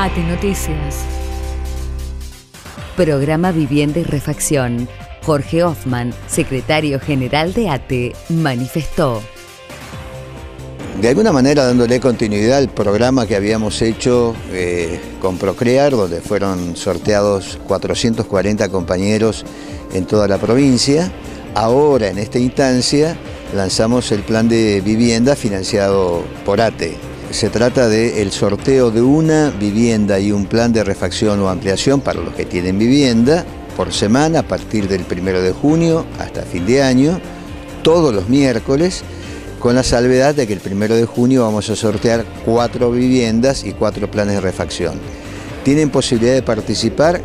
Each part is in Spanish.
ATE Noticias. Programa Vivienda y Refacción. Jorge Hoffman, secretario general de ATE, manifestó. De alguna manera dándole continuidad al programa que habíamos hecho eh, con Procrear, donde fueron sorteados 440 compañeros en toda la provincia. Ahora, en esta instancia, lanzamos el plan de vivienda financiado por ATE. Se trata del sorteo de una vivienda y un plan de refacción o ampliación para los que tienen vivienda por semana a partir del 1 de junio hasta fin de año, todos los miércoles, con la salvedad de que el 1 de junio vamos a sortear cuatro viviendas y cuatro planes de refacción. Tienen posibilidad de participar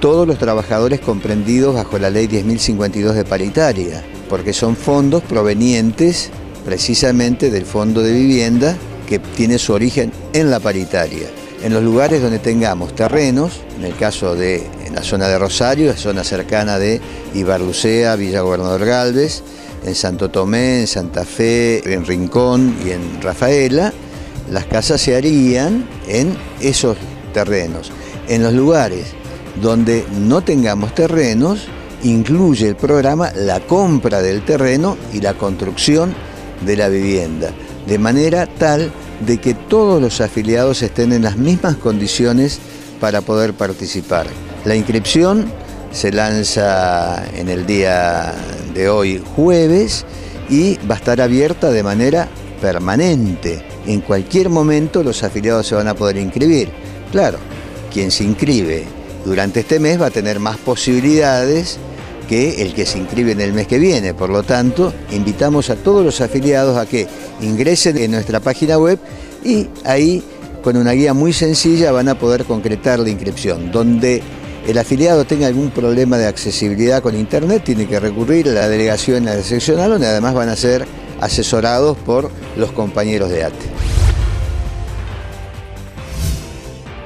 todos los trabajadores comprendidos bajo la ley 10.052 de paritaria, porque son fondos provenientes precisamente del Fondo de Vivienda que tiene su origen en la paritaria. En los lugares donde tengamos terrenos, en el caso de la zona de Rosario, zona cercana de Ibarlucea, Villa Gobernador Galvez, en Santo Tomé, en Santa Fe, en Rincón y en Rafaela, las casas se harían en esos terrenos. En los lugares donde no tengamos terrenos, incluye el programa la compra del terreno y la construcción de la vivienda, de manera tal de que todos los afiliados estén en las mismas condiciones para poder participar. La inscripción se lanza en el día de hoy jueves y va a estar abierta de manera permanente. En cualquier momento los afiliados se van a poder inscribir. Claro, quien se inscribe durante este mes va a tener más posibilidades que el que se inscribe en el mes que viene. Por lo tanto, invitamos a todos los afiliados a que ingresen en nuestra página web y ahí con una guía muy sencilla van a poder concretar la inscripción. Donde el afiliado tenga algún problema de accesibilidad con Internet, tiene que recurrir a la delegación a la seccional, donde además van a ser asesorados por los compañeros de ATE.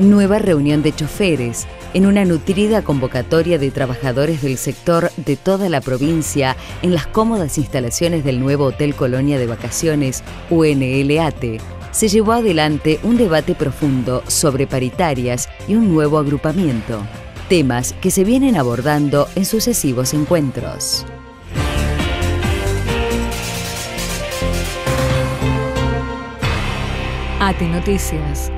Nueva reunión de choferes en una nutrida convocatoria de trabajadores del sector de toda la provincia en las cómodas instalaciones del nuevo Hotel Colonia de Vacaciones UNLAT, se llevó adelante un debate profundo sobre paritarias y un nuevo agrupamiento, temas que se vienen abordando en sucesivos encuentros. ATE Noticias